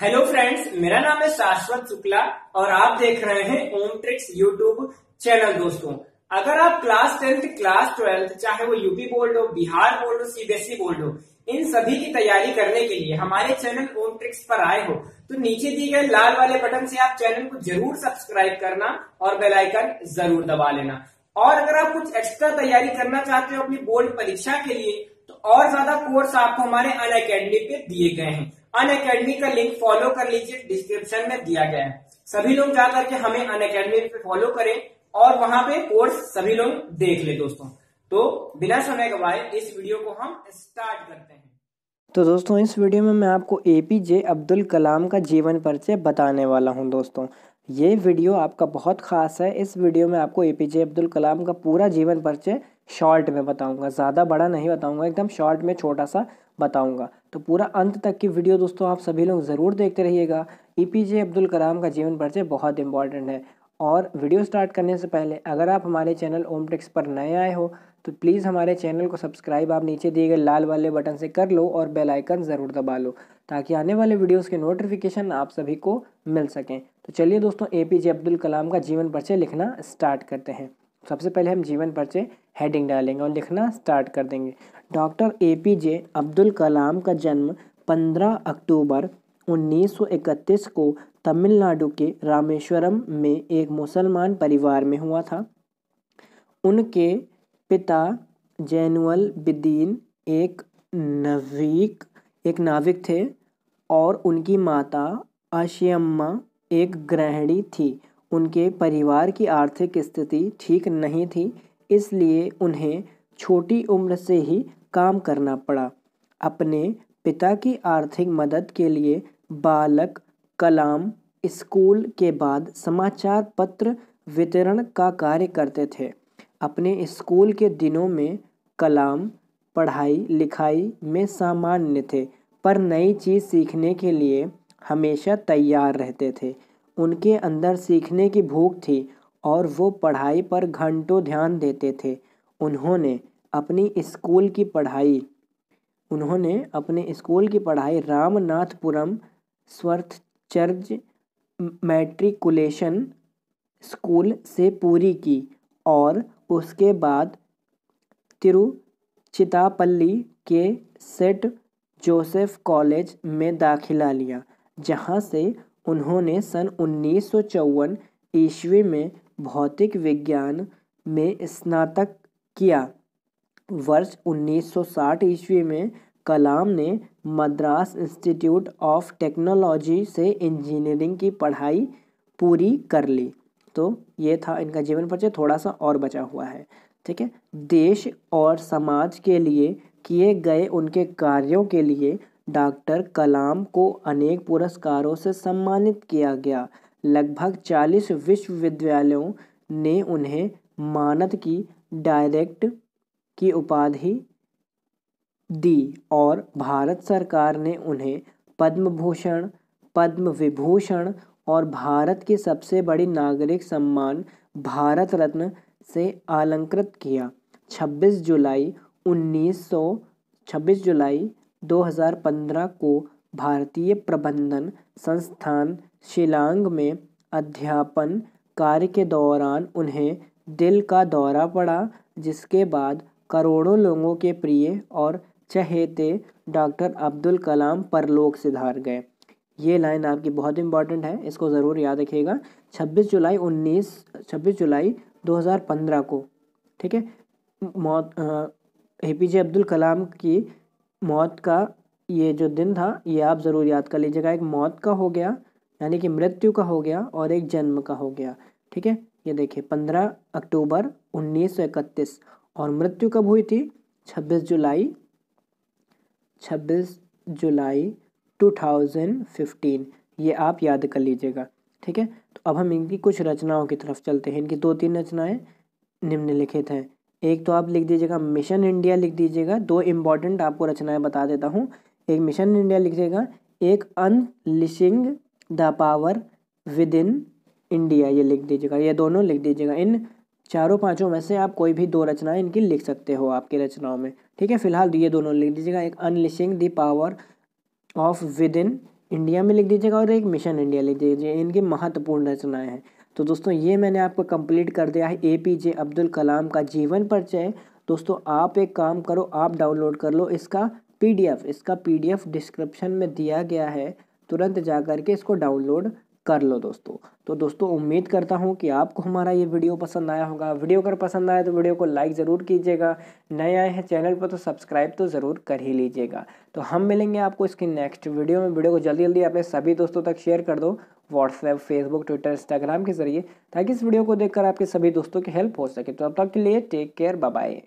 Hello friends मेरा नाम है शाश्वत शुक्ला और आप देख रहे हैं ओम ट्रिक्स यूट्यूब चैनल दोस्तों। अगर आप क्लास टेंथ क्लास ट्वेल्थ चाहे वो यूपी बोर्ड हो बिहार बोर्ड हो सीबीएसई बोर्ड हो इन सभी की तैयारी करने के लिए हमारे चैनल ओम ट्रिक्स पर आए हो तो नीचे दिए गए लाल वाले बटन से आप चैनल को ज़रूर सब्सक्राइब करना और बेलाइकन ज़रूर दबा लेना। और अगर आप कुछ एक्स्ट्रा तैयारी करना चाहते हो अपनी बोर्ड परीक्षा के लिए तो और ज़्यादा कोर्स आपको हमारे अन अकेडमी पे दिए गए हैं। अन अकेडमी का लिंक फॉलो कर लीजिए डिस्क्रिप्शन में दिया गया है। सभी लोग जाकर के हमें अन अकेडमी पे फॉलो करें और वहाँ पे कोर्स सभी लोग देख ले दोस्तों। तो बिना समय गवाए इस वीडियो को हम स्टार्ट करते हैं। तो दोस्तों, इस वीडियो में मैं आपको ए पी जे अब्दुल कलाम का जीवन परिचय बताने वाला हूँ दोस्तों। ये वीडियो आपका बहुत ख़ास है। इस वीडियो में आपको ए पी जे अब्दुल कलाम का पूरा जीवन परिचय शॉर्ट में बताऊँगा, ज़्यादा बड़ा नहीं बताऊँगा, एकदम शॉर्ट में छोटा सा बताऊँगा। तो पूरा अंत तक की वीडियो दोस्तों आप सभी लोग ज़रूर देखते रहिएगा। ए पी जे अब्दुल कलाम का जीवन परिचय बहुत इंपॉर्टेंट है। और वीडियो स्टार्ट करने से पहले अगर आप हमारे चैनल ओम टेक्स पर नए आए हो तो प्लीज़ हमारे चैनल को सब्सक्राइब आप नीचे दिए गए लाल वाले बटन से कर लो और बेल आइकन ज़रूर दबा लो, ताकि आने वाले वीडियोस के नोटिफिकेशन आप सभी को मिल सकें। तो चलिए दोस्तों ए पी जे अब्दुल कलाम का जीवन परिचय लिखना स्टार्ट करते हैं। सबसे पहले हम जीवन परिचय हेडिंग डालेंगे और लिखना स्टार्ट कर देंगे। Doctor A P J Abdul Kalam का जन्म 15 अक्टूबर 1931 को तमिलनाडु के रामेश्वरम में एक मुसलमान परिवार में हुआ था। उनके पिता जैनुअल बिदीन एक नवीक, एक नाविक थे और उनकी माता आशियम्मा एक गृहिणी थी। उनके परिवार की आर्थिक स्थिति ठीक नहीं थी। इसलिए उन्हें छोटी उम्र से ही काम करना पड़ा। अपने पिता की आर्थिक मदद के लिए बालक कलाम स्कूल के बाद समाचार पत्र वितरण का कार्य करते थे। अपने स्कूल के दिनों में कलाम पढ़ाई लिखाई में सामान्य थे, पर नई चीज़ सीखने के लिए हमेशा तैयार रहते थे। उनके अंदर सीखने की भूख थी और वो पढ़ाई पर घंटों ध्यान देते थे। उन्होंने अपनी स्कूल की पढ़ाई, उन्होंने अपने स्कूल की पढ़ाई Ramanathapuram Schwartz church matriculation school से पूरी की और उसके बाद तिरुचितापल्ली के सेट जोसेफ कॉलेज में दाखिला लिया, जहाँ से उन्होंने सन उन्नीस ईस्वी में भौतिक विज्ञान में स्नातक किया। वर्ष 1960 ईस्वी में कलाम ने मद्रास इंस्टीट्यूट ऑफ़ टेक्नोलॉजी से इंजीनियरिंग की पढ़ाई पूरी कर ली। तो ये था इनका जीवन परिचय थोड़ा सा और बचा हुआ है, ठीक है? देश और समाज के लिए किए गए उनके कार्यों के लिए डॉक्टर कलाम को अनेक पुरस्कारों से सम्मानित किया गया। लगभग चालीस विश्वविद्यालयों ने उन्हें मानद की डायरेक्ट की उपाधि दी और भारत सरकार ने उन्हें पद्म भूषण पद्म विभूषण और भारत की सबसे बड़ी नागरिक सम्मान भारत रत्न से अलंकृत किया। 26 जुलाई 1900 26 जुलाई 2015 को भारतीय प्रबंधन संस्थान शिलांग में अध्यापन कार्य के दौरान उन्हें दिल का दौरा पड़ा, जिसके बाद करोड़ों लोगों के प्रिय और चहेते डॉक्टर अब्दुल कलाम परलोक सिधार गए। ये लाइन आपकी बहुत इंपॉर्टेंट है, इसको ज़रूर याद रखिएगा। 26 जुलाई 19 26 जुलाई 2015 को, ठीक है? मौत ए पी जे अब्दुल कलाम की मौत का ये जो दिन था, ये आप ज़रूर याद कर लीजिएगा। एक मौत का हो गया, यानी कि मृत्यु का हो गया और एक जन्म का हो गया। ठीक है? ये देखिए, पंद्रह अक्टूबर उन्नीस सौ इकतीस और मृत्यु कब हुई थी? छब्बीस जुलाई छब्बीस जुलाई टू थाउज़ेंड फिफ्टीन ये आप याद कर लीजिएगा। ठीक है? तो अब हम इनकी कुछ रचनाओं की तरफ़ चलते हैं। इनकी दो तीन रचनाएँ निम्नलिखित हैं। एक तो आप लिख दीजिएगा, मिशन इंडिया लिख दीजिएगा। दो इंपॉर्टेंट आपको रचनाएँ बता देता हूँ। एक मिशन इंडिया लिख दीजिएगा एक unleashing the power within India ये लिख दीजिएगा, ये दोनों लिख दीजिएगा। इन चारों पाँचों में से आप कोई भी दो रचनाएँ इनकी लिख सकते हो आपकी रचनाओं में। ठीक है, फ़िलहाल ये दोनों लिख दीजिएगा, एक unleashing the power of within India में लिख दीजिएगा और एक मिशन इंडिया लिख दीजिए। इनकी महत्वपूर्ण रचनाएँ हैं। तो दोस्तों, ये मैंने आपको कंप्लीट कर दिया है ए पी जे अब्दुल कलाम का जीवन परिचय। दोस्तों, आप एक काम करो, आप डाउनलोड कर लो इसका पीडीएफ, इसका पीडीएफ डिस्क्रिप्शन में दिया गया है। तुरंत जा करके इसको डाउनलोड कर लो दोस्तों। तो दोस्तों, उम्मीद करता हूँ कि आपको हमारा ये वीडियो पसंद आया होगा। वीडियो अगर पसंद आया तो वीडियो को लाइक ज़रूर कीजिएगा। नए आए हैं चैनल पर तो सब्सक्राइब तो ज़रूर कर ही लीजिएगा। तो हम मिलेंगे आपको इसकी नेक्स्ट वीडियो में। वीडियो को जल्दी जल्दी अपने सभी दोस्तों तक शेयर कर दो व्हाट्सएप फेसबुक ट्विटर इंस्टाग्राम के ज़रिए, ताकि इस वीडियो को देखकर आपके सभी दोस्तों की हेल्प हो सके। तो अब तक के लिए टेक केयर बाय